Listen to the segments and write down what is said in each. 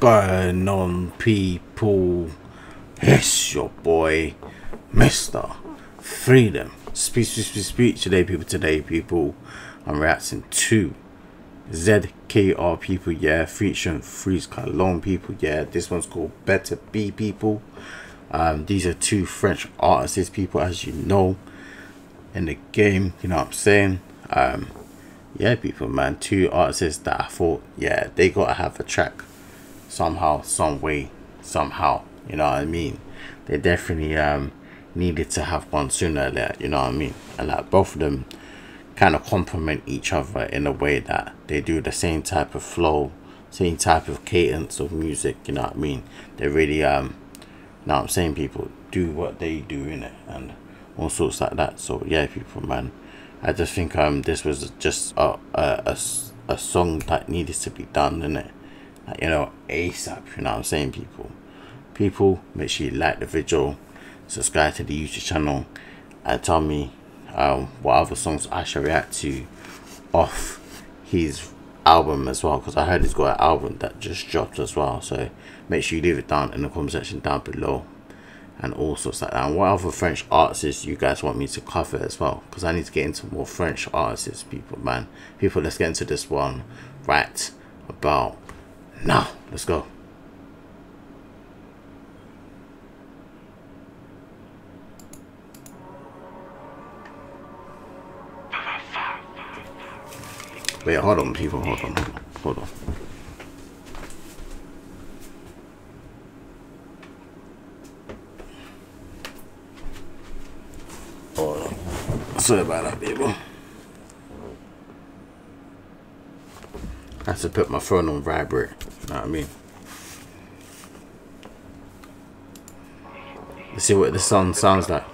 going on, people? Yes, your boy, Mr. Freedom. Speech, speak, speech, speak today, people. Today, people, I'm reacting to ZKR people, yeah, featuring Freeze Corleone people, yeah. This one's called Beterbiev People. Um, these are two French artists, people, as you know, in the game. You know what I'm saying? Um, yeah, people, man, two artists that I thought, yeah, they gotta have a track somehow, some way, somehow. You know what I mean? They definitely um needed to have one sooner or later. You know what I mean? And like both of them kind of complement each other in a way that they do the same type of flow, same type of cadence of music. You know what I mean? They really um, what I'm saying? People do what they do in it and all sorts like that. So yeah, people, man. I just think um this was just a a, a, a song that needed to be done in it you know, ASAP, you know what I'm saying, people. People, make sure you like the video, subscribe to the YouTube channel, and tell me um, what other songs I should react to off his album as well, because I heard he's got an album that just dropped as well, so make sure you leave it down in the comment section down below and all sorts like that. And what other French artists you guys want me to cover as well? Because I need to get into more French artists, people, man. People, let's get into this one right about now, let's go. Wait, hold on, people. Hold on, hold on, hold on. Sorry about that, people. I have to put my phone on vibrate. You know what I mean? Let's see what the song sounds like.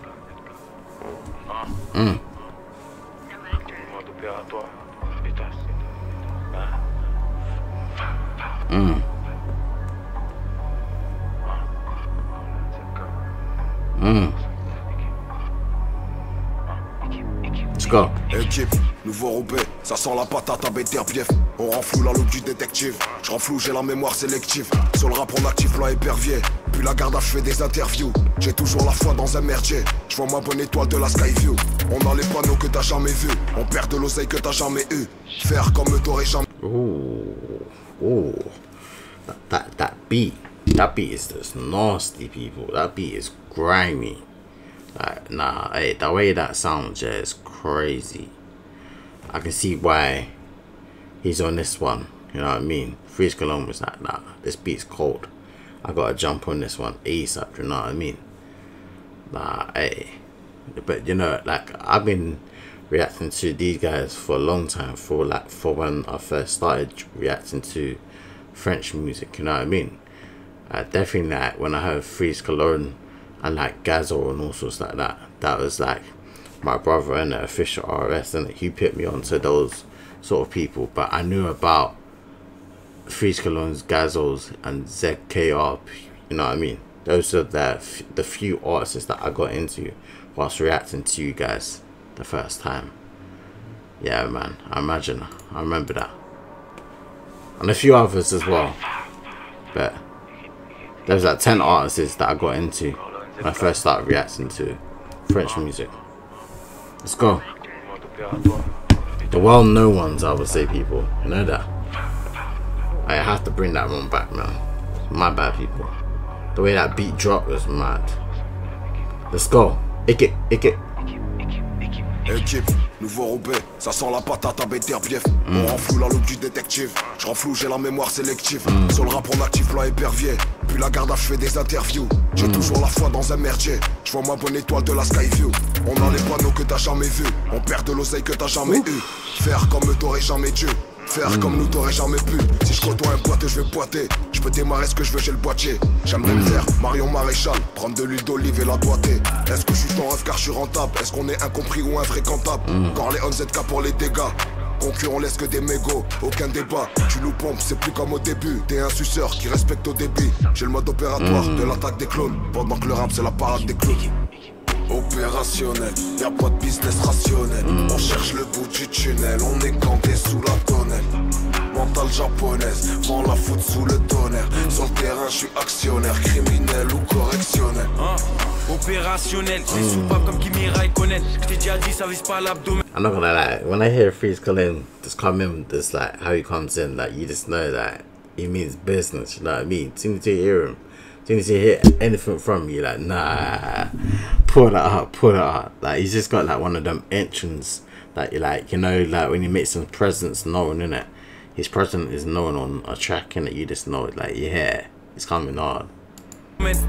Mm. Mm. Mm. Let's go. Nouveau ça sent la patate à On rend flou la loupe du détective. Je rends flou, j'ai la mémoire sélective. Sur le rap, on active épervier. Puis la garde, je fais des interviews. J'ai toujours la foi dans un merdier. Je vois ma bonne étoile de la Skyview. On a les panneaux que t'as jamais vus. On perd de l'oseille que t'as jamais eu. Faire comme t'aurais jamais. Oh, oh. That, that, that beat. That beat is just nasty, people. That beat is grimy. Like, nah, hey, the way that sounds yeah, is crazy. I can see why he's on this one. You know what I mean? Freeze Corleone was like, nah, this beat's cold. I gotta jump on this one ASAP, you know what I mean? Nah, hey. But you know, like I've been reacting to these guys for a long time, for like for when I first started reacting to French music, you know what I mean? Uh, definitely like when I heard Freeze Corleone and like Gazo and all sorts like that, that was like my brother and the official RS and he put me onto those sort of people. But I knew about Freeze Corleone's, and ZKR, you know what I mean? Those are the, the few artists that I got into whilst reacting to you guys the first time. Yeah, man, I imagine, I remember that. And a few others as well. But there's like 10 artists that I got into when I first started reacting to French music. Let's go. The well-known ones, I would say, people. You know that. I have to bring that one back, man. My bad, people. The way that beat dropped was mad. Let's go. Ick it, ick it. Équipe, nouveau Roubaix, ça sent la patate à Beterbiev. Mm. On rend flou la loupe du détective. Je rends flou, j'ai la mémoire sélective. Mm. Sur le rap, on active la épervier. La garde, je fais des interviews. J'ai toujours la foi dans un merdier. Je vois ma bonne étoile de la Skyview. On a les panneaux que t'as jamais vus. On perd de l'oseille que t'as jamais eu. Faire comme t'aurais jamais dû. Faire comme nous t'aurais jamais pu Si je côtoie un boîte je vais boiter Je peux démarrer ce que je veux j'ai le boîtier J'aimerais le faire Marion Maréchal Prendre de l'huile d'olive et la doigter Est-ce que je suis ton rêve car je suis rentable? Est-ce qu'on est incompris ou infréquentable? Encore les 11ZK pour les dégâts Concurrent laisse que des mégots, aucun débat. Tu nous pompes, c'est plus comme au début. T'es un suceur qui respecte au débit. J'ai le mode opératoire de l'attaque des clones. Pendant que le rap c'est la parade des clones. Opérationnel, y a pas de business rationnel. On cherche le bout du tunnel, on est campé sous la tonnelle. Mentale japonaise, vend la foot sous le tonnerre. Sur le terrain, je suis actionnaire, criminel ou Opérationnel, comme Kimi Raikkonen. Je t'ai déjà dit, ça vise pas l'abdomen. I'm not gonna lie, when I hear Freeze Corleone just come in, just like how he comes in, like you just know that he means business, you know what I mean? As soon as you hear him, as soon as you hear anything from you, like nah, pull that up, pull that up. Like he's just got like one of them entrance that you like, you know, like when he makes his presence known in it. His presence is known on a track and you just know it, like yeah, it's coming hard.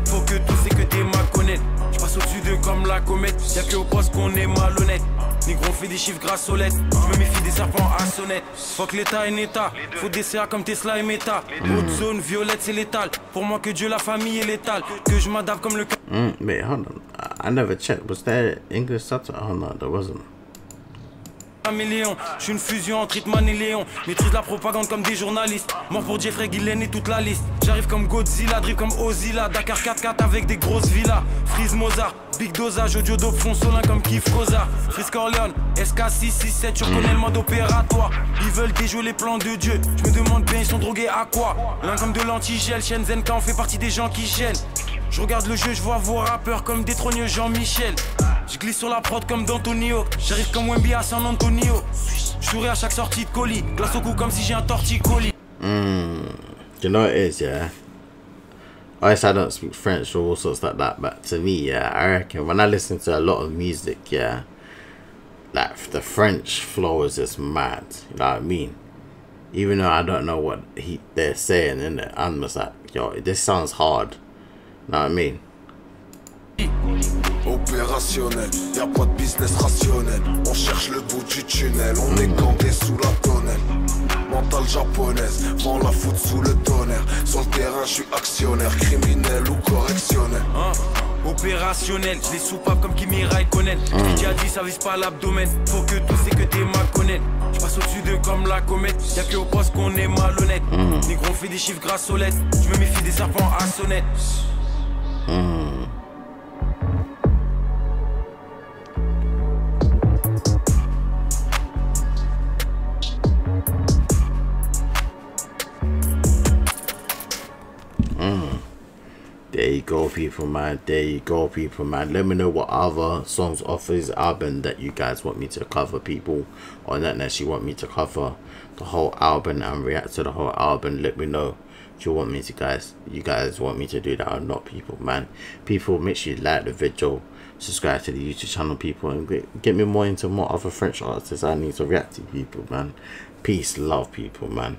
Faut que tout c'est que des maconnettes. Je passe au-dessus d'eux comme la comète. Y'a que au poste qu'on est malhonnête. Négro, fait des chiffres grâce aux lettres. Je me méfie des serpents à sonnette. Fuck l'état et l'état. Faut des CA comme Tesla et Meta. Haute zone, violette, c'est létal. Pour moi, que Dieu, la famille est létale. Que je m'adapte comme le. Mm, wait. I, never checked. Was there English? Oh no, there wasn't. Suis une fusion entre Hitman et Léon. Maîtrise la propagande comme des journalistes. Mort pour Jeffrey Gillen et toute la liste. J'arrive comme Godzilla, drive comme Ozilla. Dakar 4-4 avec des grosses villas. Freeze Mozart, big dosage, audio dope, solin comme Kif Koza. Corleone, SK667, tu reconnais le mode opératoire. Ils veulent déjouer les plans de Dieu. Je me demande bien, ils sont drogués à quoi? L'un comme de l'antigel, Shenzhen quand on fait partie des gens qui gênent. Je regarde le jeu, je vois vos rappeurs comme des trogneux Jean-Michel. Je glisse sur la you know it is, yeah? Obviously, I don't speak French or all sorts like that, but to me, yeah, I reckon when I listen to a lot of music, yeah, like the French flow is just mad. You know what I mean? Even though I don't know what he they're saying in it, I'm just like, yo, this sounds hard. You know what I mean? Opérationnel, y a pas de business rationnel. On cherche le bout du tunnel, on est campé sous la tonnelle. Mentale japonaise, vend la foot sous le tonnerre. Sur le terrain, je suis actionnaire, criminel ou correctionnel. Hein Opérationnel, je les soupape comme Kimi Raikkonen. T'ai déjà dit, ça vise pas l'abdomen. Faut que tout c'est que des maconnettes. Je passe au-dessus d'eux comme la comète. Y'a que au poste qu'on est malhonnête. Négro, on fait des chiffres grâce aux lettres. Je me méfie des serpents à sonnette. There you go, people, man. There you go, people, man. Let me know what other songs off his album that you guys want me to cover, people, or that you want me to cover the whole album and react to the whole album. Let me know if you want me to, guys. You guys want me to do that or not, people, man. People, make sure you like the video, subscribe to the YouTube channel, people, and get, get me more into more other French artists I need to react to, people, man. Peace, love, people, man.